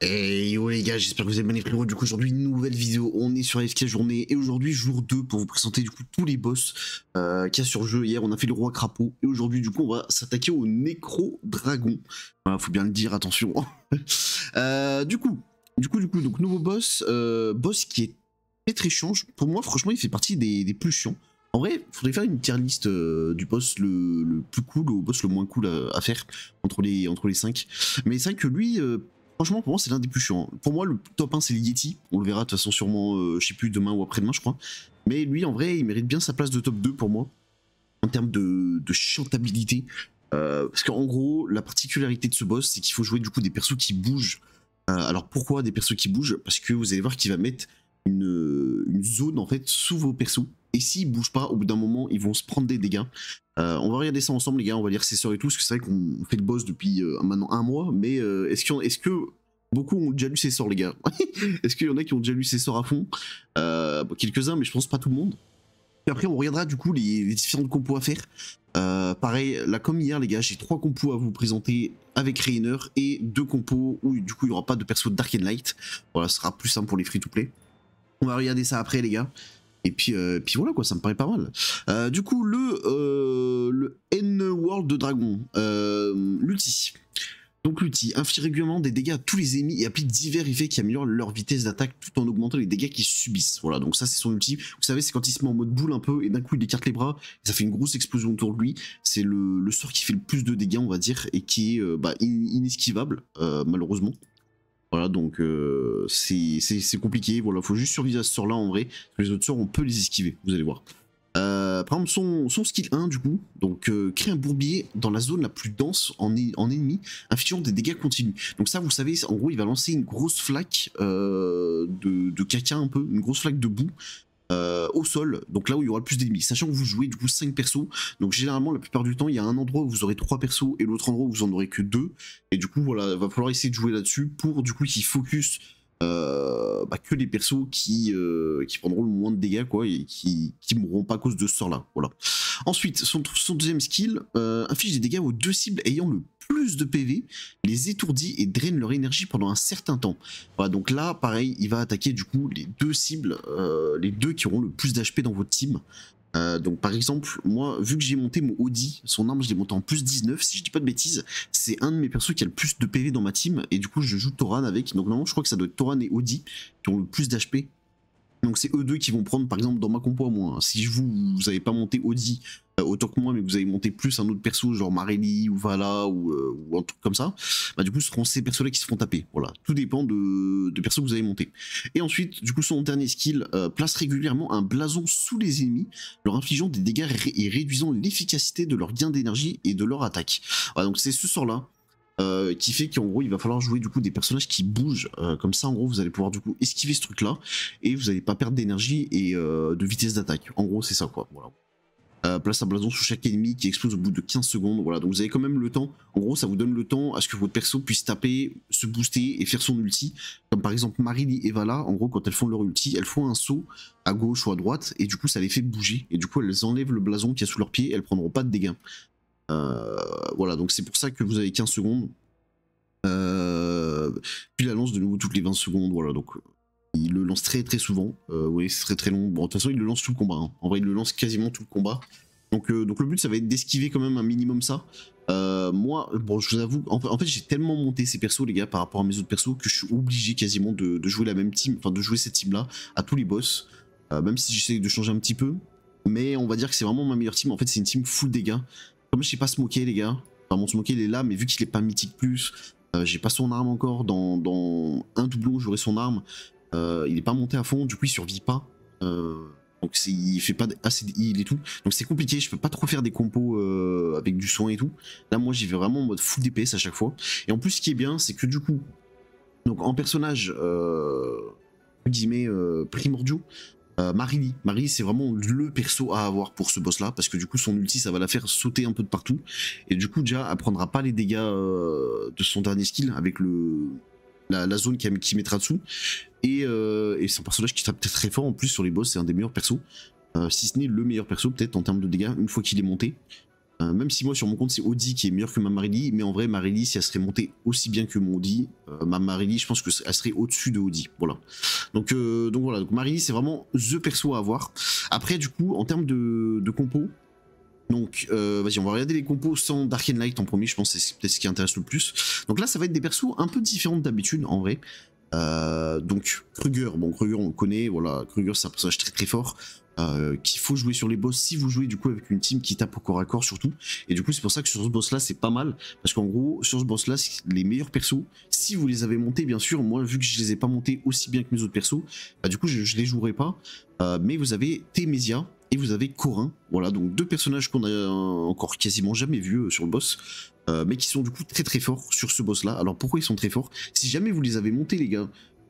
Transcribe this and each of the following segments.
Et yo les gars, j'espère que vous allez bien les. Du coup, aujourd'hui, une nouvelle vidéo. On est sur AFK journée. Et aujourd'hui, jour 2 pour vous présenter du coup tous les boss euh, qu'il y a sur jeu. Hier, on a fait le roi crapaud. Et aujourd'hui, du coup, on va s'attaquer au nécro dragon. Voilà, faut bien le dire, attention. euh, du coup, du coup, du coup, donc nouveau boss. Euh, boss qui est très très chiant. Pour moi, franchement, il fait partie des, plus chiants. En vrai, faudrait faire une tier list euh, du boss le, plus cool au boss le moins cool à, faire entre les, entre les 5. Mais c'est vrai que lui, franchement, pour moi, c'est l'un des plus chiants. Pour moi, le top 1, c'est le. On le verra de toute façon, sûrement, euh, je sais plus, demain ou après-demain, je crois. Mais lui, en vrai, il mérite bien sa place de top 2 pour moi, en termes de, chiantabilité. Euh, parce qu'en gros, la particularité de ce boss, c'est qu'il faut jouer du coup des persos qui bougent. alors pourquoi des persos qui bougent? Parce que vous allez voir qu'il va mettre une, une, zone en fait sous vos persos. Et s'ils bougent pas, au bout d'un moment, ils vont se prendre des dégâts. Euh, on va regarder ça ensemble, les gars. On va lire ses sorts et tout, parce que c'est vrai qu'on fait le boss depuis euh, maintenant un mois. Mais euh, est-ce est que beaucoup ont déjà lu ses sorts, les gars? Est-ce qu'il y en a qui ont déjà lu ses sorts à fond? Quelques-uns, mais je pense pas tout le monde. Et après, on regardera du coup les, les différentes compos à faire. pareil, là comme hier, les gars, j'ai trois compos à vous présenter avec Rainer et deux compos où du coup il n'y aura pas de perso Dark and Light. Voilà, ce sera plus simple pour les free-to-play. On va regarder ça après, les gars. Et puis, euh, voilà quoi, ça me paraît pas mal. Euh, du coup, le, euh, le N-World de Dragon, l'ulti. Donc l'ulti inflige régulièrement des dégâts à tous les ennemis et applique divers effets qui améliorent leur vitesse d'attaque tout en augmentant les dégâts qu'ils subissent. Voilà, donc ça c'est son ulti. Vous savez, c'est quand il se met en mode boule un peu et d'un coup il écarte les bras, et ça fait une grosse explosion autour de lui. C'est le, sort qui fait le plus de dégâts, on va dire, et qui est bah, inesquivable, malheureusement. Voilà, donc euh, c'est compliqué. Voilà, faut juste survivre à ce sort-là en vrai. Les autres sorts, on peut les esquiver, vous allez voir. Euh, par exemple, son, son, skill 1, du coup, donc euh, crée un bourbier dans la zone la plus dense en, en ennemi, infligeant des dégâts continus. Donc ça, vous savez, en gros, il va lancer une grosse flaque euh, de, de, caca un peu, une grosse flaque de boue, euh, au sol, donc là où il y aura le plus d'ennemis. Sachant que vous jouez du coup 5 persos, donc généralement la plupart du temps il y a un endroit où vous aurez 3 persos et l'autre endroit où vous en aurez que 2. Et du coup voilà, va falloir essayer de jouer là-dessus pour du coup qu'il focus euh, bah, que les persos qui, euh, qui prendront le moins de dégâts quoi et qui, qui mourront pas à cause de ce sort là. Voilà. Ensuite, son, deuxième skill euh, inflige des dégâts aux deux cibles ayant le plus de PV, les étourdit et draine leur énergie pendant un certain temps. Voilà, donc là, pareil, il va attaquer du coup les deux cibles, euh, les deux qui auront le plus d'HP dans votre team. Euh, donc par exemple, moi, vu que j'ai monté mon Audi, son arme je l'ai monté en plus 19, si je dis pas de bêtises, c'est un de mes persos qui a le plus de PV dans ma team, et du coup je joue Toran avec, donc normalement je crois que ça doit être Toran et Audi qui ont le plus d'HP. Donc c'est eux deux qui vont prendre par exemple dans ma compo à moi. Hein. Si vous, vous n'avez pas monté Audi euh, autant que moi, mais que vous avez monté plus un autre perso, genre Marelli ou Vala ou, euh, un truc comme ça, bah du coup ce seront ces persos-là qui se feront taper. Voilà, tout dépend de, de persos que vous avez monté. Et ensuite, du coup son dernier skill euh, place régulièrement un blason sous les ennemis, leur infligeant des dégâts et réduisant l'efficacité de leur gain d'énergie et de leur attaque. Voilà, donc c'est ce sort-là. Euh, qui fait qu'en gros il va falloir jouer du coup des personnages qui bougent euh, comme ça en gros vous allez pouvoir du coup esquiver ce truc là et vous n'allez pas perdre d'énergie et euh, de vitesse d'attaque en gros c'est ça quoi voilà place un blason sous chaque ennemi qui explose au bout de 15 secondes. Voilà, donc vous avez quand même le temps. En gros, ça vous donne le temps à ce que votre perso puisse taper, se booster et faire son ulti. Comme par exemple Marily et Vala, en gros, quand elles font leur ulti, elles font un saut à gauche ou à droite et du coup, ça les fait bouger. Et du coup, elles enlèvent le blason qui est sous leurs pieds et elles prendront pas de dégâts. Euh, voilà, donc c'est pour ça que vous avez 15 secondes. Euh, puis la lance de nouveau toutes les 20 secondes. Voilà, donc il le lance très très souvent. Euh, oui, c'est très très long. Bon, de toute façon, il le lance tout le combat. Hein. En vrai, il le lance quasiment tout le combat. Donc, euh, donc le but, ça va être d'esquiver quand même un minimum ça. Euh, moi, bon, je vous avoue, en, fait, j'ai tellement monté ces persos, les gars, par rapport à mes autres persos, que je suis obligé quasiment de, de jouer la même team, enfin de jouer cette team-là à tous les boss. Euh, même si j'essaie de changer un petit peu. Mais on va dire que c'est vraiment ma meilleure team. En fait, c'est une team full dégâts. Comme je sais pas smoker, les gars. Enfin, mon smoker, il est là, mais vu qu'il est pas mythique plus, euh, j'ai pas son arme encore. Dans, dans un doublon, j'aurai son arme. Euh, il est pas monté à fond, du coup il survit pas. Euh, donc il fait pas assez de heal et tout. Donc c'est compliqué, je peux pas trop faire des compos avec du soin et tout. Là moi j'y vais vraiment en mode full DPS à chaque fois. Et en plus ce qui est bien c'est que du coup, donc en personnage, guillemets, primordiaux, euh, Marily. Marily, c'est vraiment le perso à avoir pour ce boss là, parce que du coup, son ulti, ça va la faire sauter un peu de partout. Et du coup, déjà, elle prendra pas les dégâts euh, de son dernier skill avec la, zone qui, mettra dessous. Et, euh, et c'est un personnage qui tape peut-être très fort en plus sur les boss, c'est un des meilleurs persos. Euh, si ce n'est le meilleur perso, peut-être en termes de dégâts, une fois qu'il est monté. Euh, même si moi sur mon compte c'est Audi qui est meilleur que ma Marily, mais en vrai Marily si elle serait montée aussi bien que mon Audi, euh, ma je pense que elle serait au-dessus de Audi. Voilà. Donc, euh, donc voilà, donc c'est vraiment the perso à avoir. Après du coup en termes de, de compos, donc vas-y on va regarder les compos sans Dark and Light en premier, je pense que c'est peut-être ce qui intéresse le plus. Donc là ça va être des persos un peu différents d'habitude en vrai. donc Kruger, bon Kruger on le connaît, voilà, Kruger c'est un personnage très très fort. Euh, qu'il faut jouer sur les boss si vous jouez du coup avec une team qui tape au corps à corps surtout. Et du coup c'est pour ça que sur ce boss là c'est pas mal. Parce qu'en gros sur ce boss là les meilleurs persos. Si vous les avez montés bien sûr moi vu que je les ai pas montés aussi bien que mes autres persos bah, du coup je, les jouerai pas. Euh, mais vous avez Temesia et vous avez Corin. Voilà donc deux personnages qu'on a encore quasiment jamais vus euh, sur le boss. Mais qui sont du coup très très forts sur ce boss là alors pourquoi ils sont très forts? Si jamais vous les avez montés les gars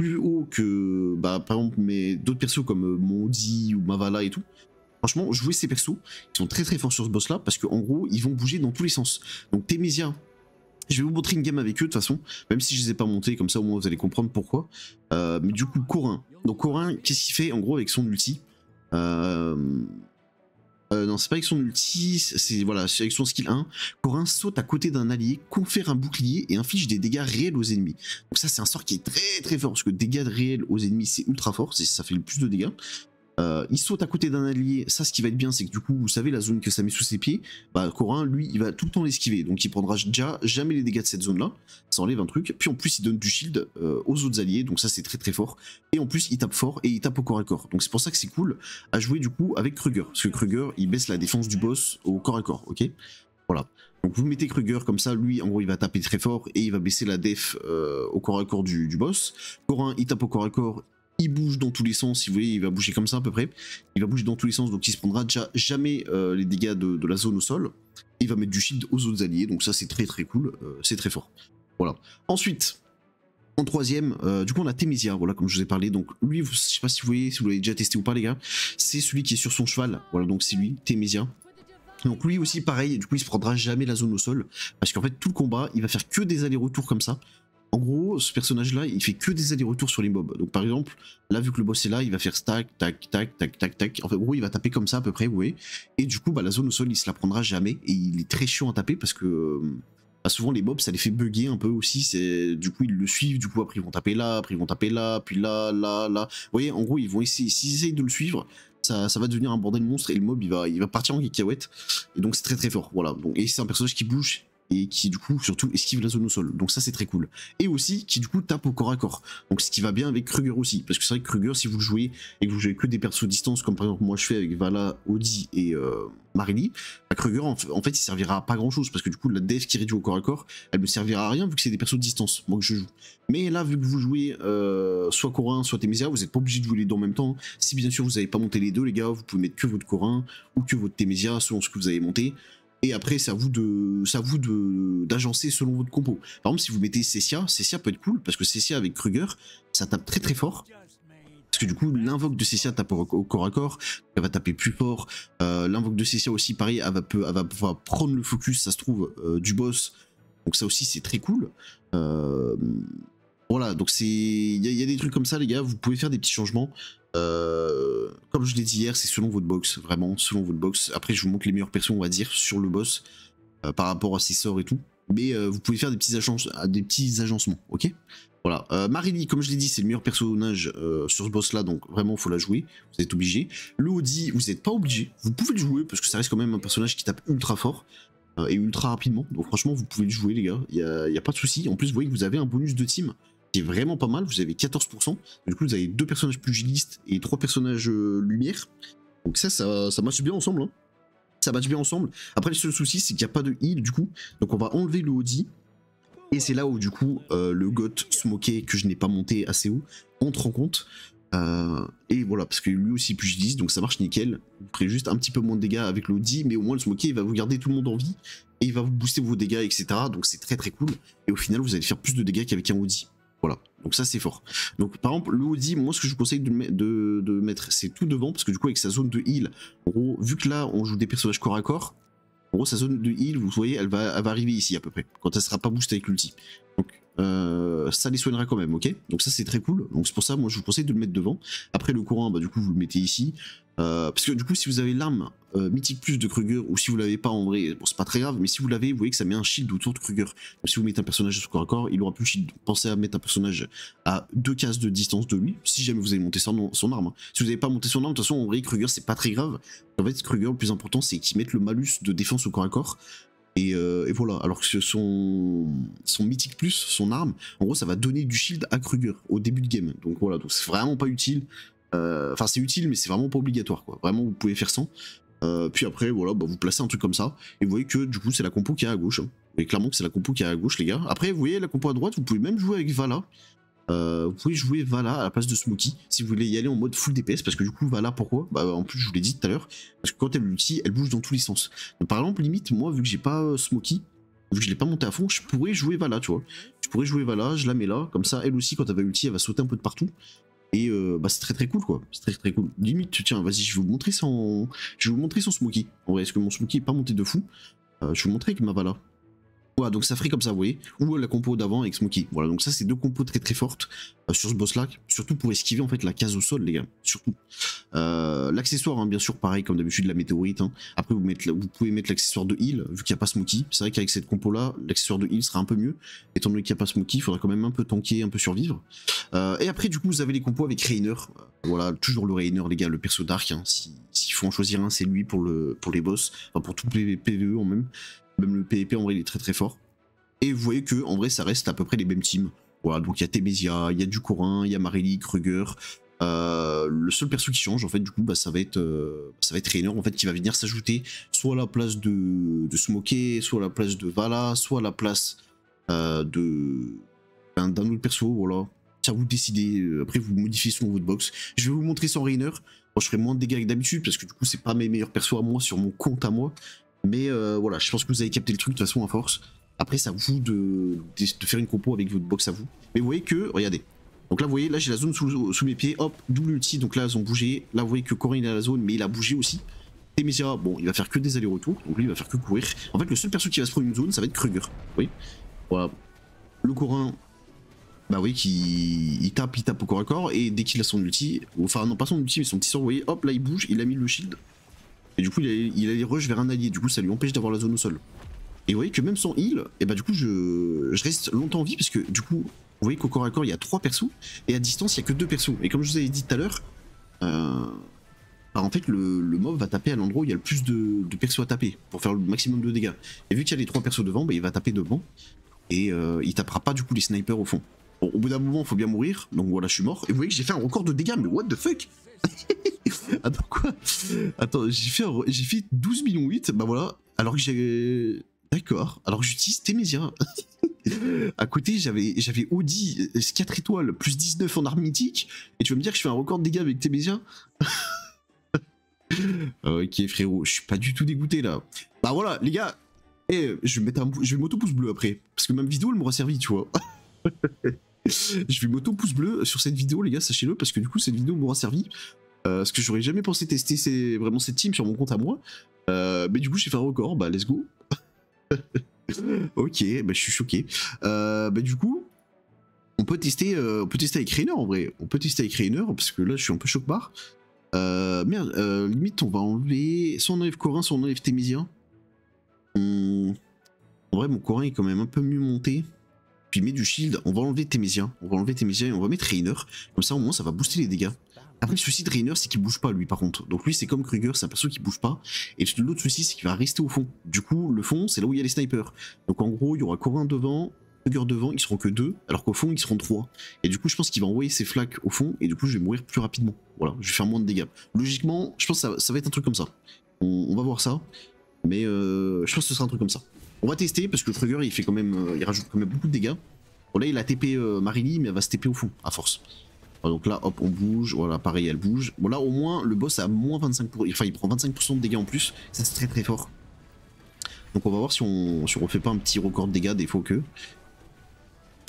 plus haut que bah, par exemple d'autres persos comme euh, Mondi ou Mavala et tout. Franchement, jouer ces persos, ils sont très très forts sur ce boss là parce qu'en gros, ils vont bouger dans tous les sens. Donc Temesia, je vais vous montrer une game avec eux de toute façon, même si je les ai pas montés, comme ça au moins vous allez comprendre pourquoi. Euh, du coup, Corin. Donc Corin, qu'est-ce qu'il fait en gros avec son ulti? Euh, euh, non, c'est pas avec son ulti, c'est voilà, avec son skill 1. Corin saute à côté d'un allié, confère un bouclier et inflige des dégâts réels aux ennemis. Donc ça, c'est un sort qui est très très fort, parce que dégâts réels aux ennemis, c'est ultra fort, ça fait le plus de dégâts. Euh, il saute à côté d'un allié, ça ce qui va être bien c'est que du coup vous savez la zone que ça met sous ses pieds, bah Corin lui il va tout le temps l'esquiver. Donc il prendra déjà jamais les dégâts de cette zone là, ça enlève un truc, puis en plus il donne du shield euh, aux autres alliés. Donc ça c'est très très fort, et en plus il tape fort et il tape au corps à corps, donc c'est pour ça que c'est cool à jouer du coup avec Kruger, parce que Kruger il baisse la défense du boss au corps à corps, ok? Voilà. Donc vous mettez Kruger comme ça, lui en gros il va taper très fort et il va baisser la def euh, au corps à corps du boss. Corin il tape au corps à corps, il bouge dans tous les sens, si vous voyez, il va bouger comme ça à peu près. Il va bouger dans tous les sens, donc il se prendra déjà jamais euh, les dégâts de, la zone au sol. Il va mettre du shield aux autres alliés, donc ça c'est très très cool, euh, c'est très fort. Voilà. Ensuite, en troisième, euh, du coup on a Temesia, voilà comme je vous ai parlé, donc lui, je sais pas si vous voyez, si vous l'avez déjà testé ou pas les gars, c'est celui qui est sur son cheval, voilà donc c'est lui, Temesia. Donc lui aussi pareil, du coup il se prendra jamais la zone au sol, parce qu'en fait tout le combat, il va faire que des allers-retours comme ça, en gros, ce personnage-là, il fait que des allers-retours sur les mobs. Donc par exemple, là, vu que le boss est là, il va faire tac, tac, tac, tac, tac, tac. En fait, gros, il va taper comme ça à peu près, vous voyez. Et du coup, bah, la zone au sol, il se la prendra jamais. Et il est très chiant à taper parce que bah, souvent les mobs, ça les fait bugger un peu aussi. C'est Du coup, ils le suivent. Du coup, après, ils vont taper là, après, ils vont taper là, puis là, là, là. Vous voyez, en gros, ils vont essayer, s'ils essayent de le suivre, ça, ça, va devenir un bordel monstre et le mob il va, il va partir en cacahuète et donc c'est très très fort voilà donc et c'est un personnage qui bouge et qui du coup surtout esquive la zone au sol. Donc ça c'est très cool. Et aussi qui du coup tape au corps à corps. Donc ce qui va bien avec Kruger aussi. Parce que c'est vrai que Kruger si vous le jouez et que vous jouez que des persos distance comme par exemple moi je fais avec Vala, Audi et euh, Marily, bah, Kruger en, fait il servira à pas grand chose parce que du coup la dev qui réduit au corps à corps elle me servira à rien vu que c'est des persos de distance moi que je joue. Mais là vu que vous jouez euh, soit Corin soit Temesia vous n'êtes pas obligé de jouer les deux en même temps. Si bien sûr vous n'avez pas monté les deux les gars vous pouvez mettre que votre Corin ou que votre Temesia selon ce que vous avez monté. Et après, c'est à vous de, d'agencer selon votre compo. Par exemple, si vous mettez Cessia, Cessia peut être cool parce que Cessia avec Kruger, ça tape très très fort. Parce que du coup, l'invoque de Cessia tape au, corps à corps, elle va taper plus fort. Euh, l'invoque de Cessia aussi, pareil, elle va, peu, elle va pouvoir prendre le focus, ça se trouve, euh, du boss. Donc ça aussi, c'est très cool. Euh, voilà, donc c'est, il y, a des trucs comme ça, les gars. Vous pouvez faire des petits changements. Euh, comme je l'ai dit hier, c'est selon votre box, vraiment, selon votre box. Après, je vous montre les meilleures personnes, on va dire, sur le boss, euh, par rapport à ses sorts et tout. Mais euh, vous pouvez faire des petits, des petits agencements, ok? Voilà. Marily, comme je l'ai dit, c'est le meilleur personnage sur ce boss-là, donc vraiment, il faut la jouer. Vous êtes obligé. Le Audi, vous n'êtes pas obligé. Vous pouvez le jouer, parce que ça reste quand même un personnage qui tape ultra fort et ultra rapidement. Donc franchement, vous pouvez le jouer, les gars. Il n'y a, a, pas de souci. En plus, vous voyez que vous avez un bonus de team qui est vraiment pas mal. Vous avez 14%. Du coup, vous avez deux personnages pugilistes et trois personnages euh, lumière. Donc ça, ça, ça match bien ensemble. Hein. Ça match bien ensemble. Après, le seul souci, c'est qu'il n'y a pas de heal du coup. Donc on va enlever le Audi. Et c'est là où du coup, euh, le Goth Smoké, que je n'ai pas monté assez haut, entre en compte. Euh, et voilà, parce que lui aussi pugiliste, donc ça marche nickel. Vous ferez juste un petit peu moins de dégâts avec l'Audi, mais au moins le Smoké, il va vous garder tout le monde en vie. Et il va vous booster vos dégâts, etc. Donc c'est très très cool. Et au final, vous allez faire plus de dégâts qu'avec un Audi. Donc ça c'est fort. Donc par exemple, le Audi, moi ce que je vous conseille de, de, mettre, c'est tout devant, parce que du coup avec sa zone de heal, en gros, vu que là on joue des personnages corps à corps, en gros sa zone de heal, vous voyez, elle va, elle va arriver ici à peu près, quand elle sera pas boostée avec l'ulti. Donc euh, ça les soignera quand même, ok? Donc ça c'est très cool, donc c'est pour ça moi je vous conseille de le mettre devant. Après le courant, bah du coup vous le mettez ici, euh, parce que du coup si vous avez l'arme euh, mythique plus de Kruger, ou si vous l'avez pas en vrai, bon c'est pas très grave, mais si vous l'avez, vous voyez que ça met un shield autour de Kruger. Si vous mettez un personnage sur corps à corps, il aura plus de shield. Pensez à mettre un personnage à deux cases de distance de lui, si jamais vous avez monté son, son arme. Si vous n'avez pas monté son arme, de toute façon en vrai Kruger c'est pas très grave. En fait Kruger le plus important c'est qu'il mette le malus de défense au corps à corps, euh, et, voilà, alors que son, son mythique plus, son arme, en gros ça va donner du shield à Kruger au début de game. Donc voilà, donc c'est vraiment pas utile. Euh, enfin c'est utile mais c'est vraiment pas obligatoire. Vraiment vous pouvez faire sans. Euh, puis après voilà, bah, vous placez un truc comme ça. Et vous voyez que du coup c'est la compo qui est à gauche. Hein. Vous clairement que c'est la compo qui est à gauche les gars. Après vous voyez la compo à droite, vous pouvez même jouer avec Vala. Euh, vous pouvez jouer Vala à la place de Smokey si vous voulez y aller en mode full DPS parce que du coup Vala pourquoi? Bah en plus je vous l'ai dit tout à l'heure parce que quand elle ulti elle bouge dans tous les sens. Par exemple limite moi vu que j'ai pas euh, Smokey vu que je l'ai pas monté à fond je pourrais jouer Vala tu vois. Je pourrais jouer Vala, je la mets là comme ça elle aussi quand elle va ulti elle va sauter un peu de partout et euh, bah c'est très très cool quoi, c'est très très cool. Limite tiens vas-y je vais vous montrer son je vais vous montrer son Smokey. En vrai est-ce que mon Smokey est pas monté de fou? Je vais vous montrer avec ma Vala. Donc ça ferait comme ça, vous voyez. Ou la compo d'avant avec Smokey. Voilà, donc ça, c'est deux compos très très fortes euh, sur ce boss-là. Surtout pour esquiver en fait la case au sol, les gars. Surtout. Euh, l'accessoire, hein, bien sûr, pareil, comme d'habitude, la météorite. Hein. Après, vous, pouvez mettre l'accessoire de heal, vu qu'il n'y a pas Smokey. C'est vrai qu'avec cette compo-là, l'accessoire de heal sera un peu mieux. Étant donné qu'il n'y a pas Smokey, il faudra quand même un peu tanker, un peu survivre. Euh, et après, du coup, vous avez les compos avec Rainer. voilà, toujours le Rainer, les gars, le perso dark. Hein. S'il faut en choisir un, c'est lui pour, le, pour les boss. Enfin, pour tout les PVE en même. Même le PvP, en vrai, il est très très fort. Et vous voyez que en vrai, ça reste à peu près les mêmes teams. Voilà, donc il y a Temesia, il y a Ducorin, il y a Marily, Kruger. Euh, le seul perso qui change, en fait, du coup, bah, ça va être, euh, ça va être Rainer, en fait, qui va venir s'ajouter soit à la place de, de Smokey, soit à la place de Vala, soit à la place euh, de d'un autre perso, voilà. Ça vous décidez, après vous modifiez son votre box. Je vais vous montrer sans Rainer. Je ferai moins de dégâts que d'habitude, parce que du coup, c'est pas mes meilleurs persos à moi sur mon compte à moi. Mais voilà, je pense que vous avez capté le truc de toute façon à force. Après, à vous de, de, faire une compo avec votre box à vous. Mais vous voyez que, regardez. Donc là, vous voyez, là j'ai la zone sous, sous, mes pieds. Hop, double ulti. Donc là, ils ont bougé. Là, vous voyez que Corin est à la zone, mais il a bougé aussi. Temesia, bon, il va faire que des allers-retours. Donc lui, il va faire que courir. En fait, le seul perso qui va se prendre une zone, ça va être Kruger. Vous Voilà. Le Corin, bah oui, qui il tape, il tape au corps à corps. Et dès qu'il a son ulti, enfin, non, pas son ulti, mais son petit sort, vous voyez, hop, là, il bouge. Il a mis le shield. Et du coup, il a, il les rush vers un allié. Du coup, ça lui empêche d'avoir la zone au sol. Et vous voyez que même sans heal, et eh bah ben, du coup je, reste longtemps en vie parce que du coup, vous voyez qu'au corps à corps il y a trois persos et à distance il y a que deux persos. Et comme je vous avais dit tout à l'heure, euh, bah, en fait le, mob va taper à l'endroit où il y a le plus de, persos à taper pour faire le maximum de dégâts. Et vu qu'il y a les trois persos devant, bah, il va taper devant et euh, il tapera pas du coup les snipers au fond. Bon, au bout d'un moment, il faut bien mourir, donc voilà, je suis mort. Et vous voyez que j'ai fait un record de dégâts, mais what the fuck? Attends, quoi? Attends, j'ai fait, j'ai fait 12 millions 8, bah voilà, alors que j'ai D'accord. Alors j'utilise Témésia. à côté, j'avais j'avais Audi 4 étoiles plus 19 en arme mythique. Et tu vas me dire que je fais un record de dégâts avec Témésia? Ok frérot, je suis pas du tout dégoûté là. Bah voilà, les gars. Eh, je vais mettre un je vais moto pouce bleu après. Parce que même vidéo elle m'aura servi, tu vois. je vais moto pouce bleu sur cette vidéo, les gars, sachez-le, parce que du coup cette vidéo m'aura servi. Euh, parce que j'aurais jamais pensé tester vraiment cette team sur mon compte à moi. Euh, mais du coup j'ai fait un record, bah let's go. ok, bah, je suis choqué. Euh, bah, du coup, on peut tester, on peut tester avec Rainer en vrai. On peut tester avec Rainer parce que là, je suis un peu choc barre. Merde, limite, on va enlever. Soit on enlève Corin, soit on enlève Témisia. En vrai, mon Corin est quand même un peu mieux monté. Puis met du shield, on va enlever Témisia. On va enlever Témisia et on va mettre Rainer. Comme ça, au moins, ça va booster les dégâts. Après, le souci de Rainer, c'est qu'il bouge pas, lui, par contre. Donc lui, c'est comme Kruger, c'est un perso qui bouge pas. Et l'autre souci, c'est qu'il va rester au fond. Du coup, le fond, c'est là où il y a les snipers. Donc en gros, il y aura Corin devant, Kruger devant, ils seront que deux, alors qu'au fond, ils seront trois. Et du coup, je pense qu'il va envoyer ses flaques au fond, et du coup, je vais mourir plus rapidement. Voilà, je vais faire moins de dégâts. Logiquement, je pense que ça, va être un truc comme ça. On, va voir ça. Mais euh, je pense que ce sera un truc comme ça. On va tester, parce que Kruger, il fait quand même, euh, il rajoute quand même beaucoup de dégâts. Bon là, il a TP euh, Marily, mais elle va se TP au fond, à force. Donc là, hop, on bouge. Voilà, pareil, elle bouge. Bon, là, au moins, le boss a moins 25%. Enfin, il prend 25% de dégâts en plus. Ça, c'est très très fort. Donc, on va voir si on, si on refait pas un petit record de dégâts des fois que.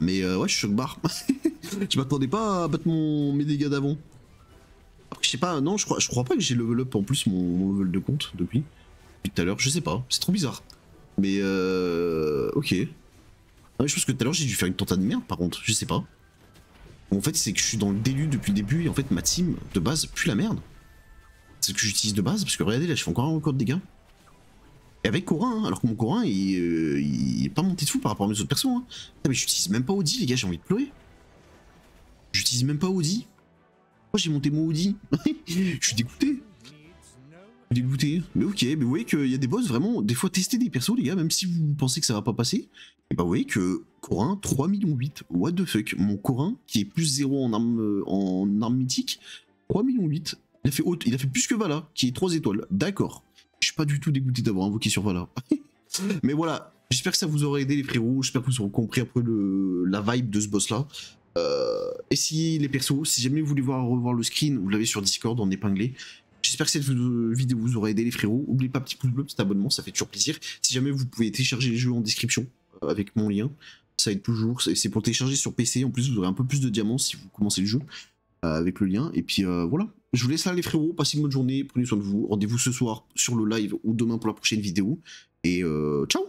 Mais euh, ouais, je suis barre. je m'attendais pas à battre mon, mes dégâts d'avant. Je sais pas, non, je crois, je crois pas que j'ai level up en plus mon, level de compte depuis. Depuis tout à l'heure, je sais pas. C'est trop bizarre. Mais euh, ok. Ah, je pense que tout à l'heure j'ai dû faire une tentade de merde par contre, je sais pas. En fait c'est que je suis dans le délu depuis le début et en fait ma team de base pue la merde. C'est ce que j'utilise de base parce que regardez là je fais encore un record de dégâts. Et avec Corin, hein, alors que mon Corin il, euh, il, est pas monté de fou par rapport à mes autres persos. Hein. Ah, mais j'utilise même pas Audi les gars, j'ai envie de pleurer. J'utilise même pas Audi. Moi j'ai monté mon Audi? je suis dégoûté dégoûté. Mais ok, mais vous voyez qu'il y a des boss vraiment, des fois tester des persos les gars, même si vous pensez que ça va pas passer, et bah vous voyez que Corin 3 millions 8, what the fuck, mon Corin qui est plus 0 en arme, en arme mythique, 3 millions 8, il a fait il a fait plus que Vala, qui est 3 étoiles, d'accord. Je suis pas du tout dégoûté d'avoir invoqué sur Vala. mais voilà, j'espère que ça vous aura aidé les frérots, j'espère que vous aurez compris peu le, la vibe de ce boss là. Euh, et si les persos, si jamais vous voulez voir revoir le screen, vous l'avez sur Discord en épinglé. J'espère que cette vidéo vous aura aidé les frérots. N'oubliez pas petit pouce bleu, petit abonnement, ça fait toujours plaisir. Si jamais vous pouvez télécharger les jeux en description euh, avec mon lien, ça aide toujours. C'est pour télécharger sur PC. En plus, vous aurez un peu plus de diamants si vous commencez le jeu euh, avec le lien. Et puis euh, voilà. Je vous laisse là les frérots. Passez une bonne journée. Prenez soin de vous. Rendez-vous ce soir sur le live ou demain pour la prochaine vidéo. Et ciao